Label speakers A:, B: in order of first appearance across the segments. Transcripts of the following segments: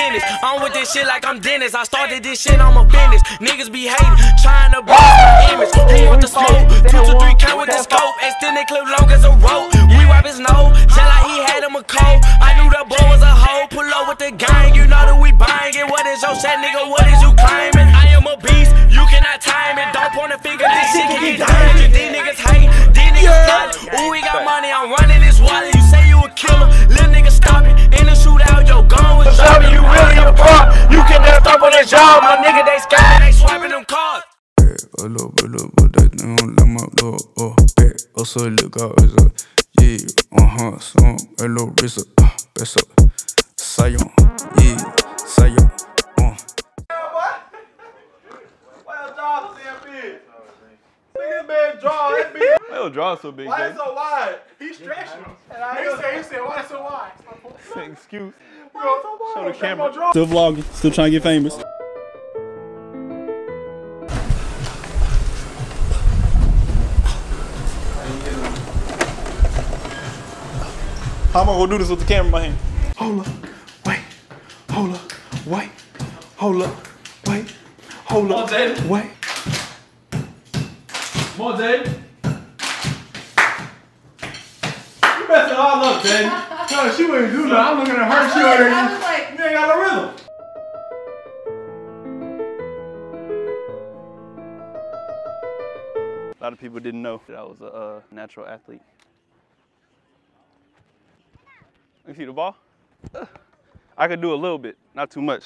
A: tennis. I'm with this shit like I'm Dennis. I started this shit, I'm a business. Niggas be hating, trying to boost my image. Who want the smoke? Two to three count with the scope. Extended clip long as a rope. We wipe his nose, just like he had him a cold. I knew that boy was a hoe. Pull up with the gang, you know that we buying it. What is your set, nigga? What is you
B: Alo, alo, det er noen lemmer da, og be, og så lukker jeg så, yeah, aha, så, alo, risa, ah, besa, sayon, yeah, sayon, uh.
C: Why your jaw so big? Nigga, man, jaw, that big.
D: Why your jaw so big,
C: Why
D: Jay?
C: so wide? He stretching. And I he said, he said, why it so wide?
D: Excuse.
C: Show
D: the camera.
E: Still vlogging, still trying to get famous. How am I gonna do this with the camera in my hand?
C: Hold up, wait, hold up, wait, hold up, wait, hold up,
D: Jaden.
C: wait.
D: Come on, Jay. You messing all up, Jay.
C: No, she wouldn't do that. I'm looking at her. She already.
F: I was like,
C: You ain't got no rhythm.
D: A lot of people didn't know that I was a uh, natural athlete. You see the ball? I could do a little bit, not too much.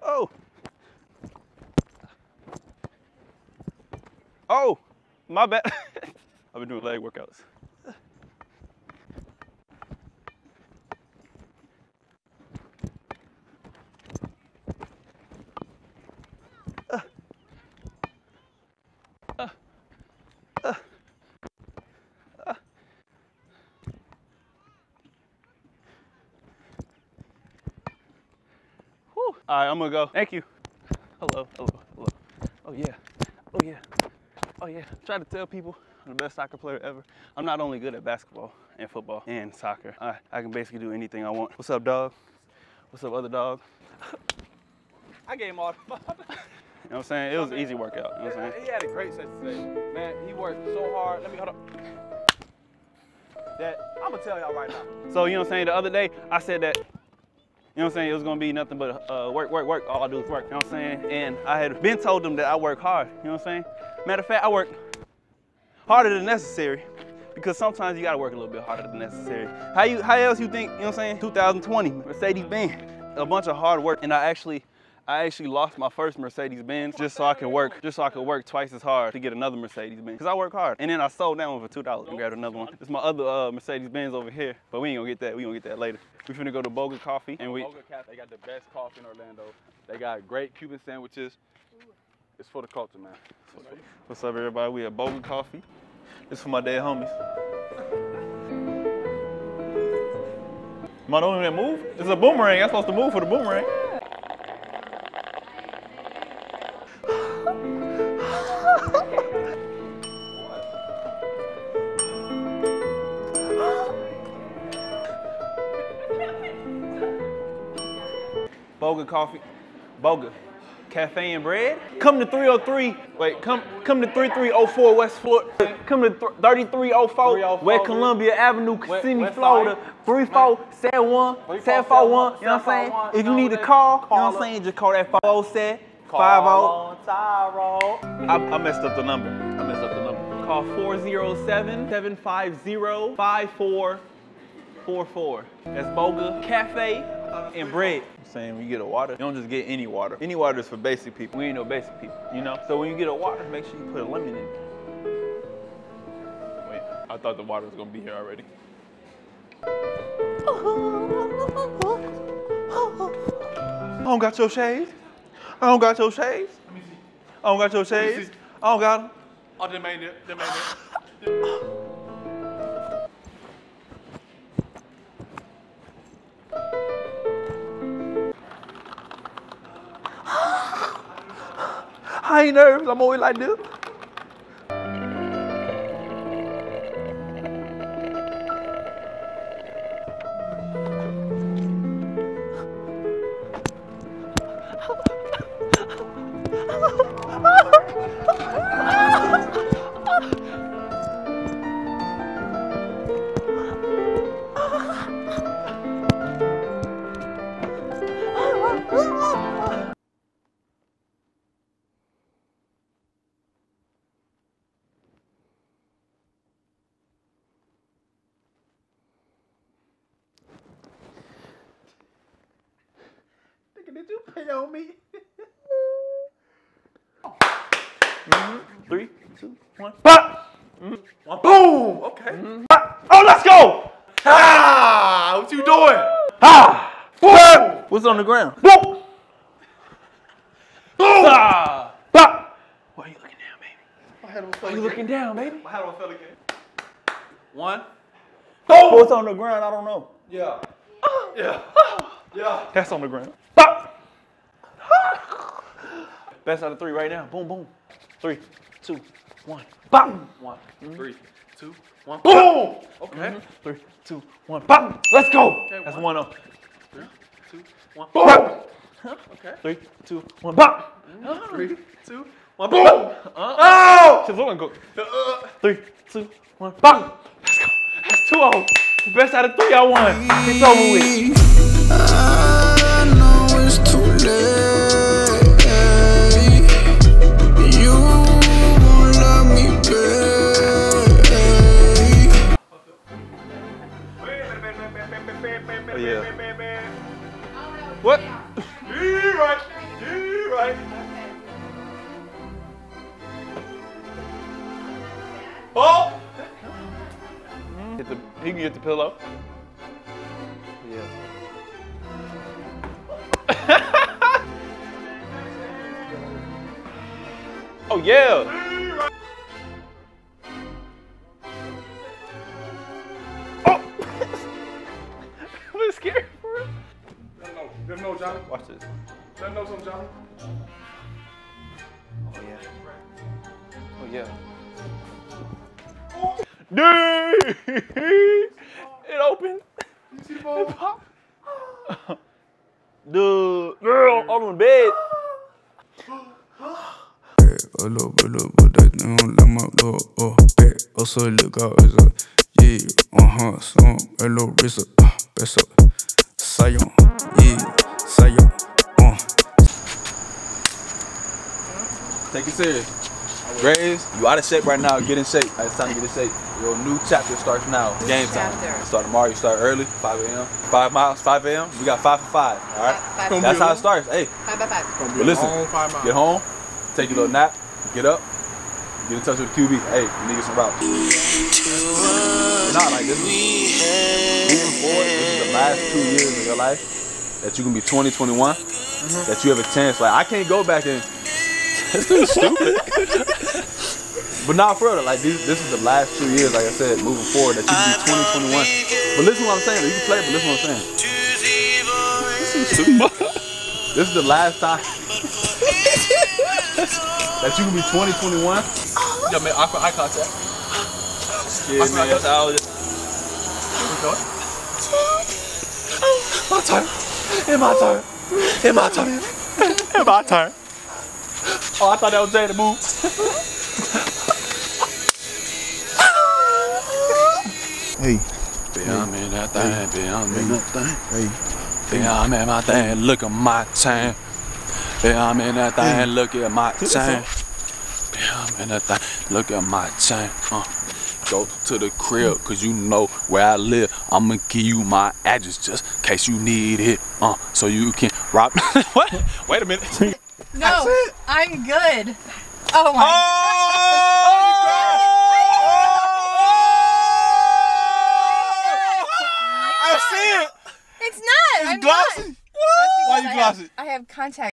D: Oh. Oh, my bad. I've been doing leg workouts. All right, I'm gonna go. Thank you. Hello, hello, hello. Oh yeah, oh yeah, oh yeah. Try to tell people I'm the best soccer player ever. I'm not only good at basketball and football and soccer. I, I can basically do anything I want. What's up, dog? What's up, other dog?
G: I gave him all the
D: You know what I'm saying? It was an easy workout. You know what I'm saying?
G: He had a great set today. Man, he worked so hard. Let me hold up. That I'm gonna tell y'all right now.
D: So you know what I'm saying? The other day I said that, you know what I'm saying, it was gonna be nothing but uh, work, work, work. All I do is work. You know what I'm saying? And I had been told them that I work hard. You know what I'm saying? Matter of fact, I work harder than necessary because sometimes you gotta work a little bit harder than necessary. How you how else you think, you know what I'm saying? 2020, Mercedes Benz. A bunch of hard work and I actually I actually lost my first Mercedes Benz just so I could work, just so I could work twice as hard to get another Mercedes Benz. Cause I work hard. And then I sold that one for two dollars and grabbed another one. It's my other uh, Mercedes Benz over here, but we ain't gonna get that. We gonna get that later. We finna go to Boga Coffee and we.
G: Boga Cafe, they got the best coffee in Orlando. They got great Cuban sandwiches. It's for the culture, man.
D: What's up, everybody? We at Boga Coffee. This for my dead homies. Am I the only one that move? It's a boomerang. I'm supposed to move for the boomerang. Boga Coffee. Boga. Cafe and bread. Come to 303. Wait, come come to 3304 West Florida. Come to 3304
G: 304,
D: West Columbia Avenue, Kissimmee,
G: West
D: Florida.
G: Side.
D: 3471 741. You know what I'm saying? If you need a
G: know
D: call, you know what I'm saying? Just call that 407
G: Call
D: 50.
G: on Tyrone.
D: I, I messed up the number. I messed up the number. Call 407 750 5444. That's Boga Cafe and bread. I'm saying when you get a water, you don't just get any water. Any water is for basic people. We ain't no basic people, you know? So when you get a water, make sure you put a lemon in it. Wait, I thought the water was gonna be here already. I don't got your shades. I don't got your shades. I don't got your shades. I don't got them.
C: Oh, them ain't it. Them ain't it.
D: I ain't nervous. I'm always like this.
E: Nigga, did you pay on me?
D: Three, two, one. Pop!
E: Boom! Okay. Oh, let's go! Ah! What you doing?
D: Ah!
E: Boom!
D: What's on the ground?
E: Boom! Boom!
D: Ah! Pop!
E: Why are you looking down, baby?
D: Why are you looking down, baby?
E: How do I feel again? One.
D: What's on the ground? I don't know.
E: Yeah. Yeah. Yeah.
D: That's on the ground. Pop! Best out of three right now. Boom, boom. Three, two, one. Pop!
E: One, mm-hmm. three, two, one.
D: Boom!
E: Okay. Mm-hmm.
D: Three, two, one. Pop! Let's go! That's
E: one.
D: one up.
E: Two, one.
D: Boom!
E: Okay.
D: Three, two, one. Pop! Mm-hmm.
E: Three, two, one. Boom!
D: Oh! She's looking good. Uh-uh. Three, two, one. Pop! Let's go. That's two of them. Best out of three, I won. It's over with. Oh! Get the, he can get the pillow. Yeah. oh yeah. Oh. I'm scared for him.
E: Let him know. Let him know, Johnny.
D: Watch this.
E: Let him know something, Johnny.
D: it opened.
E: You see the ball?
D: It popped. Dude, girl, I'm on the bed.
B: Hold up, hold up, but that don't let my look back. Also, look out, is a yeah, huh, so, hello, wrist uh, best up, yeah, Sion, uh.
G: Take it serious. Graves, you out of shape right now. Get in shape. It's time to get in shape. Your new chapter starts now. Game time.
H: chapter?
G: You start tomorrow. You start early, 5 a.m. Five miles, 5 a.m. We got five for five. All right.
H: Five- five-
G: That's how it starts. Hey,
H: Five by five.
G: but listen. Get home. Take your little nap. Get up. Get in touch with the QB. Hey, you need to get some routes. But not like this. Is, moving forward, this is the last two years of your life that you can be 20, 21. That you have a chance. Like I can't go back and. This dude's stupid. But not for real, like this, this is the last two years, like I said, moving forward, that you can be 20, 21. But listen to what I'm saying, you can play, but listen to what I'm saying. This is the last time that you can be 20, 21.
E: Yo, man, eye, eye contact.
G: Yeah, man, that's how it
E: My turn. It's my turn. It's my turn. It's my turn. Oh, I thought that was Jay to move.
I: Hey,
G: Yeah, I'm in that thing, yeah, I'm in that thing.
I: hey,
G: Yeah, I'm in my thing, look at my time. Yeah, I'm in that thing, look at my time. Yeah, I'm in that thing, look at my time. Uh, go to the crib, cause you know where I live. I'ma give you my address just in case you need it. Uh, so you can rob. what? Wait a minute.
H: No, I'm good. Oh my. Oh!
E: I see it.
H: It's not. I'm
E: glossy?
H: Not.
E: Why you
H: I have-
E: glossy?
H: I have contact.